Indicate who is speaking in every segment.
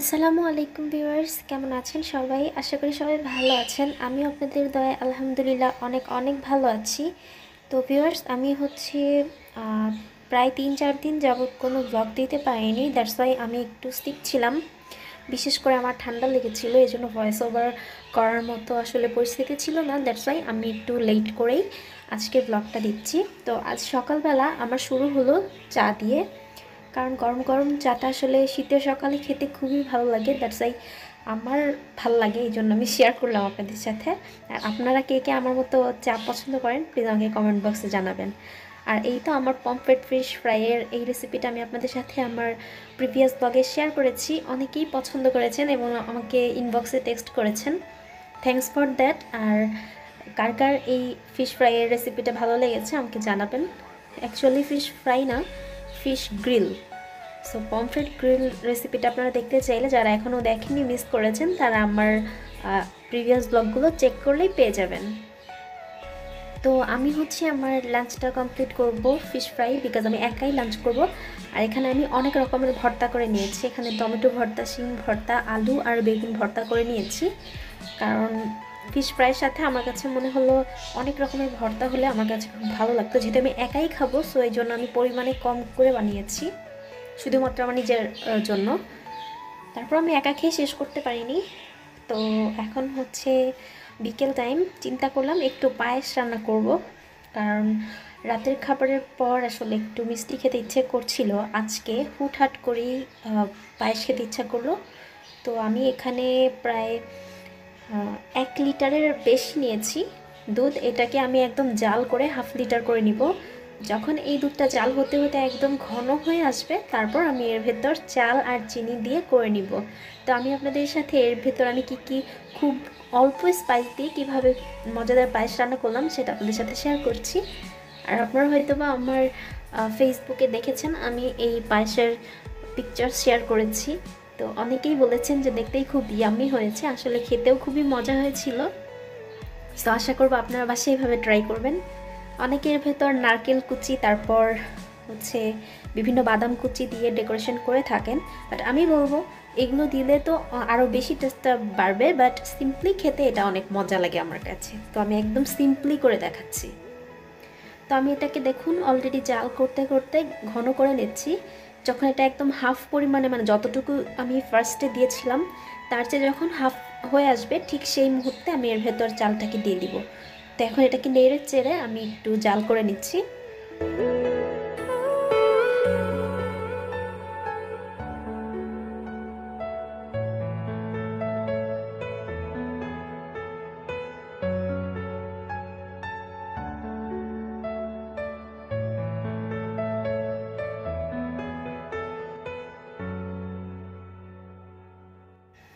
Speaker 1: আসসালামু আলাইকুম ভিউয়ার্স, কেমন আছেন সবাই? আশা করি সবাই ভালো আছেন। আমি আপনাদের দয়া আলহামদুলিল্লাহ অনেক অনেক ভালো আছি। তো ভিউয়ার্স, আমি হচ্ছে প্রায় তিন চার দিন যাবৎ কোনো ব্লগ দিতে পারিনি দ্যাটস ওয়াই আমি একটু স্টিক ছিলাম। বিশেষ করে আমার ঠান্ডা লেগেছিলো এই জন্য ভয়েস ওভার করার মতো আসলে পরিস্থিতি ছিল না দ্যাটস ওয়াই আমি একটু লেট করেই আজকে ব্লগটা দিচ্ছি। তো আজ সকালবেলা আমার শুরু হলো চা দিয়ে। কারণ গরম গরম চাটা আসলে শীতের সকালে খেতে খুবই ভালো লাগে। দ্যাটস আই আমার ভালো লাগে, এই জন্য আমি শেয়ার করলাম আপনাদের সাথে। আর আপনারা কে কে আমার মতো চা পছন্দ করেন প্লিজ আমাকে কমেন্ট বক্সে জানাবেন। আর এই তো আমার পম্পেট ফিশ ফ্রাইয়ের এই রেসিপিটা আমি আপনাদের সাথে আমার প্রিভিয়াস ব্লগে শেয়ার করেছি। অনেকেই পছন্দ করেছেন এবং আমাকে ইনবক্সে টেক্সট করেছেন। থ্যাংকস ফর দ্যাট আর কার কার এই ফিশ ফ্রাইয়ের রেসিপিটা ভালো লেগেছে আমাকে জানাবেন। অ্যাকচুয়ালি ফিশ ফ্রাই না। Fish grill. So pomfret grill রেসিপিটা আপনারা দেখতে চাইলে, যারা এখনও দেখেনি মিস করেছেন, তারা আমার প্রিভিয়াস ব্লগগুলো চেক করলেই পেয়ে যাবেন। তো আমি হচ্ছে আমার লাঞ্চটা কমপ্লিট করব ফিশ ফ্রাই বিকজ আমি একাই লাঞ্চ করব। আর এখানে আমি অনেক রকমের ভর্তা করে নিয়েছি। এখানে টমেটো ভর্তা, শিম ভর্তা, আলু আর বেগুন ভর্তা করে নিয়েছি। কারণ ফিশ ফ্রাইয়ের সাথে আমার কাছে মনে হলো অনেক রকমের ভর্তা হলে আমার কাছে খুব ভালো লাগতো। যেহেতু আমি একাই খাব সো এই জন্য আমি পরিমাণে কম করে বানিয়েছি, শুধুমাত্র আমার নিজের জন্য। তারপর আমি একা খেয়ে শেষ করতে পারিনি। তো এখন হচ্ছে বিকেল টাইম, চিন্তা করলাম একটু পায়েস রান্না করব, কারণ রাতের খাবারের পর আসলে একটু মিষ্টি খেতে ইচ্ছে করছিল। আজকে হুটহাট করেই পায়েস খেতে ইচ্ছা করল। তো আমি এখানে প্রায় এক লিটারের বেশি নিয়েছি। দুধ এটাকে আমি একদম জাল করে হাফ লিটার করে নিব। যখন এই দুধটা জাল হতে হতে একদম ঘন হয়ে আসবে, তারপর আমি এর ভেতর চাল আর চিনি দিয়ে করে নিব। তো আমি আপনাদের সাথে এর ভেতর আমি কি কি খুব অল্প স্পাইস দিয়ে কীভাবে মজাদার পায়েস রান্না করলাম সেটা আপনাদের সাথে শেয়ার করছি। আর আপনারা হয়তো বা আমার ফেসবুকে দেখেছেন, আমি এই পায়েসের পিকচার শেয়ার করেছি। তো অনেকেই বলেছেন যে দেখতেই খুব ইয়ামি হয়েছে। আসলে খেতেও খুবই মজা হয়েছিল। তো আশা করব আপনারা বাসায় এইভাবে ট্রাই করবেন। অনেকের ভেতর নারকেল কুচি, তারপর হচ্ছে বিভিন্ন বাদাম কুচি দিয়ে ডেকোরেশন করে থাকেন। বাট আমি বলব, এগুলো দিলে তো আরও বেশি টেস্টটা বাড়বে বাট সিম্পলি খেতে এটা অনেক মজা লাগে আমার কাছে। তো আমি একদম সিম্পলি করে দেখাচ্ছি। তো আমি এটাকে দেখুন অলরেডি জাল করতে করতে ঘন করে নিচ্ছি। যখন এটা একদম হাফ পরিমাণে মানে যতটুকু আমি ফার্স্টে দিয়েছিলাম, তার চেয়ে যখন হাফ হয়ে আসবে, ঠিক সেই মুহূর্তে আমি এর ভেতর চালটাকে দিয়ে দিব। তো এখন এটাকে নেড়ে চেড়ে আমি একটু জাল করে নিচ্ছি।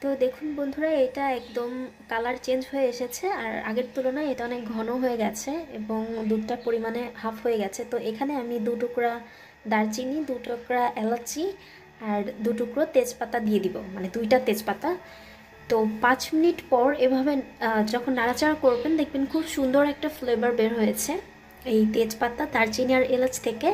Speaker 1: তো দেখুন বন্ধুরা, এটা একদম কালার চেঞ্জ হয়ে এসেছে আর আগের তুলনায় এটা অনেক ঘন হয়ে গেছে এবং দুধটার পরিমাণে হাফ হয়ে গেছে। তো এখানে আমি দু টুকরা দারচিনি, দু টুকরা এলাচি আর দু টুকরো তেজপাতা দিয়ে দিব মানে দুইটা তেজপাতা। তো পাঁচ মিনিট পর এভাবে যখন নাড়াচাড়া করবেন, দেখবেন খুব সুন্দর একটা ফ্লেভার বের হয়েছে। এই তেজপাতা, দারচিনি আর এলাচ থেকে।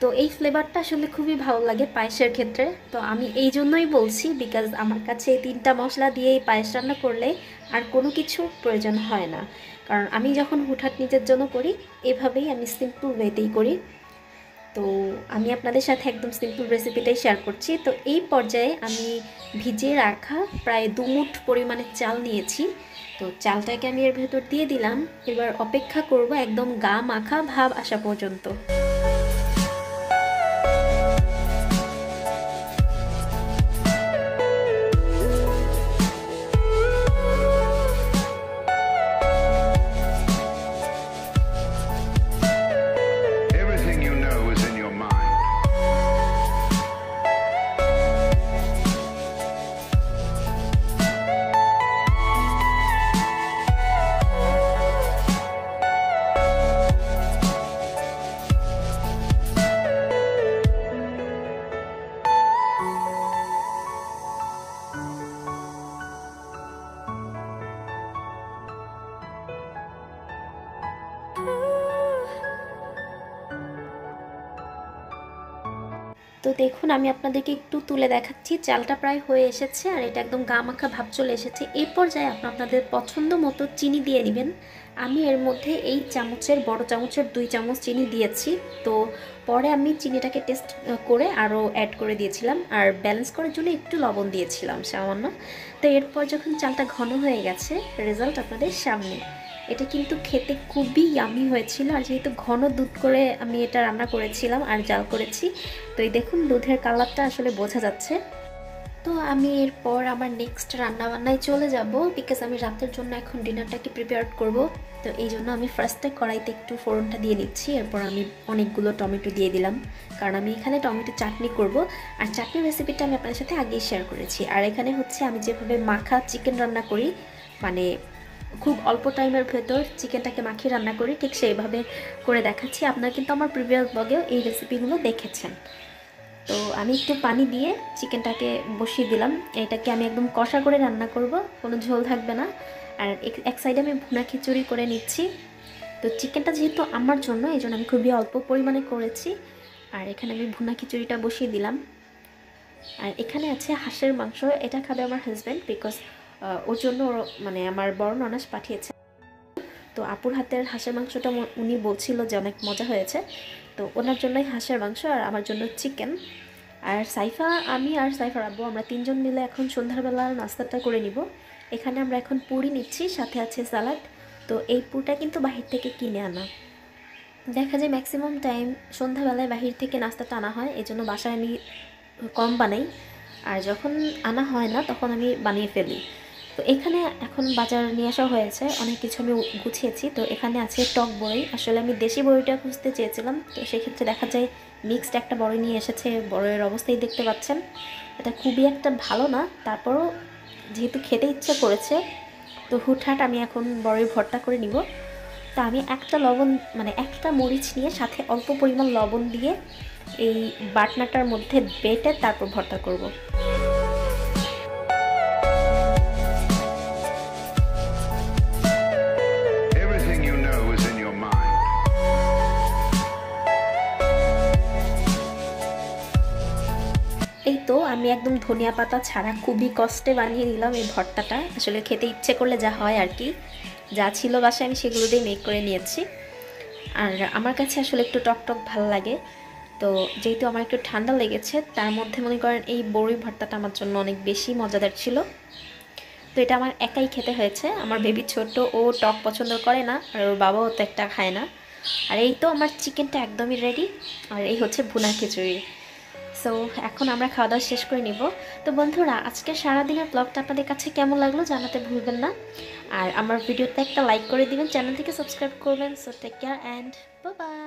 Speaker 1: তো এই ফ্লেভারটা আসলে খুবই ভালো লাগে পায়েসের ক্ষেত্রে। তো আমি এই জন্যই বলছি বিকজ আমার কাছে এই তিনটা মশলা দিয়ে এই পায়েস রান্না করলে আর কোনো কিছুর প্রয়োজন হয় না। কারণ আমি যখন হুটহাট নিজের জন্য করি, এভাবেই আমি সিম্পল ওয়েতেই করি। তো আমি আপনাদের সাথে একদম সিম্পল রেসিপিটাই শেয়ার করছি। তো এই পর্যায়ে আমি ভিজিয়ে রাখা প্রায় দুমুঠ পরিমাণে চাল নিয়েছি। তো চালটাকে আমি এর ভেতর দিয়ে দিলাম। এবার অপেক্ষা করব একদম গা মাখা ভাব আসা পর্যন্ত। দেখুন, আমি আপনাদেরকে একটু তুলে দেখাচ্ছি। চালটা প্রায় হয়ে এসেছে আর এটা একদম গা মাখা ভাব চলে এসেছে। এই পর্যায়ে আপনি আপনাদের পছন্দ মতো চিনি দিয়ে দিবেন। আমি এর মধ্যে এই চামচের, বড় চামচের দুই চামচ চিনি দিয়েছি। তো পরে আমি চিনিটাকে টেস্ট করে আরও অ্যাড করে দিয়েছিলাম আর ব্যালেন্স করার জন্য একটু লবণ দিয়েছিলাম সামান্য। তো এরপর যখন চালটা ঘন হয়ে গেছে, রেজাল্ট আপনাদের সামনে। এটা কিন্তু খেতে খুবই ইয়ামি হয়েছিল আর যেহেতু ঘন দুধ করে আমি এটা রান্না করেছিলাম আর জাল করেছি, তো এই দেখুন দুধের কালারটা আসলে বোঝা যাচ্ছে। তো আমি এরপর আমার নেক্সট রান্নাবান্নায় চলে যাব বিকজ আমি রাতের জন্য এখন ডিনারটাকে প্রিপেয়ার করব। তো এই জন্য আমি ফার্স্টে কড়াইতে একটু ফোড়নটা দিয়ে নিচ্ছি এরপর আমি অনেকগুলো টমেটো দিয়ে দিলাম। কারণ আমি এখানে টমেটো চাটনি করব আর চাটনি রেসিপিটা আমি আপনাদের সাথে আগেই শেয়ার করেছি। আর এখানে হচ্ছে আমি যেভাবে মাখা চিকেন রান্না করি মানে খুব অল্প টাইমের ভেতর চিকেনটাকে মাখিয়ে রান্না করি, ঠিক সেইভাবে করে দেখাচ্ছি। আপনারা কিন্তু আমার প্রিভিয়াস ব্লগেও এই রেসিপিগুলো দেখেছেন। তো আমি একটু পানি দিয়ে চিকেনটাকে বসিয়ে দিলাম। এটাকে আমি একদম কষা করে রান্না করব, কোনো ঝোল থাকবে না। আর এক সাইডে আমি ভুনা খিচুড়ি করে নিচ্ছি। তো চিকেনটা যেহেতু আমার জন্য, এই জন্য আমি খুবই অল্প পরিমাণে করেছি। আর এখানে আমি ভুনা খিচুড়িটা বসিয়ে দিলাম। আর এখানে আছে হাঁসের মাংস, এটা খাবে আমার হাজব্যান্ড বিকজ ওর জন্য মানে আমার বড় ননাস পাঠিয়েছে। তো আপুর হাতের হাঁসের মাংসটা উনি বলছিল যে অনেক মজা হয়েছে। তো ওনার জন্যই হাঁসের মাংস আর আমার জন্য চিকেন। আর সাইফা, আমি আর সাইফার আব্বু আমরা তিনজন মিলে এখন সন্ধ্যাবেলার নাস্তাটা করে নিব। এখানে আমরা এখন পুরি নিচ্ছি, সাথে আছে স্যালাড তো এই পুরটা কিন্তু বাহির থেকে কিনে আনা। দেখা যায় ম্যাক্সিমাম টাইম সন্ধ্যাবেলায় বাহির থেকে নাস্তাটা আনা হয় এই জন্য বাসায় আমি কম বানাই। আর যখন আনা হয় না, তখন আমি বানিয়ে ফেলি। তো এখানে এখন বাজার নিয়ে আসা হয়েছে। অনেক কিছু আমি গুছিয়েছি। তো এখানে আছে টক বড়ি। আসলে আমি দেশি বড়িটা খুঁজতে চেয়েছিলাম। তো সেক্ষেত্রে দেখা যায় মিক্সড একটা বড়ি নিয়ে এসেছে। বড়ের অবস্থায় দেখতে পাচ্ছেন। এটা খুবই একটা ভালো না। তারপরও যেহেতু খেতে ইচ্ছা করেছে, তো হুটহাট আমি এখন বড়ই ভর্তা করে নিব। তা আমি একটা লবণ মানে একটা মরিচ নিয়ে সাথে অল্প পরিমাণ লবণ দিয়ে এই বাটনাটার মধ্যে বেটে তারপর ভর্তা করব। আমি একদম ধনিয়া পাতা ছাড়া খুবই কষ্টে বানিয়ে নিলাম এই ভর্তাটা। আসলে খেতে ইচ্ছে করলে যা হয় আর কি। যা ছিল বাসায় আমি সেগুলো দিয়ে মেক করে নিয়েছি। আর আমার কাছে আসলে একটু টক টক ভালো লাগে। তো যেহেতু আমার একটু ঠান্ডা লেগেছে, তার মধ্যে মনে করেন এই বড়ি ভর্তাটা আমার জন্য অনেক বেশি মজাদার ছিল। তো এটা আমার একাই খেতে হয়েছে। আমার বেবি ছোট, ও টক পছন্দ করে না, আর ওর বাবাও তো একটা খায় না। আর এই তো আমার চিকেনটা একদমই রেডি আর এই হচ্ছে ভুনা খিচুড়ি। সো এখন আমরা খাওয়া দাওয়া শেষ করে নিব। তো বন্ধুরা, আজকে সারাদিনের ব্লগটা আপনাদের কাছে কেমন লাগল জানাতে ভুলবেন না। আর আমার ভিডিওতে একটা লাইক করে দিবেন চ্যানেল থেকে সাবস্ক্রাইব করবেন। So take care and bye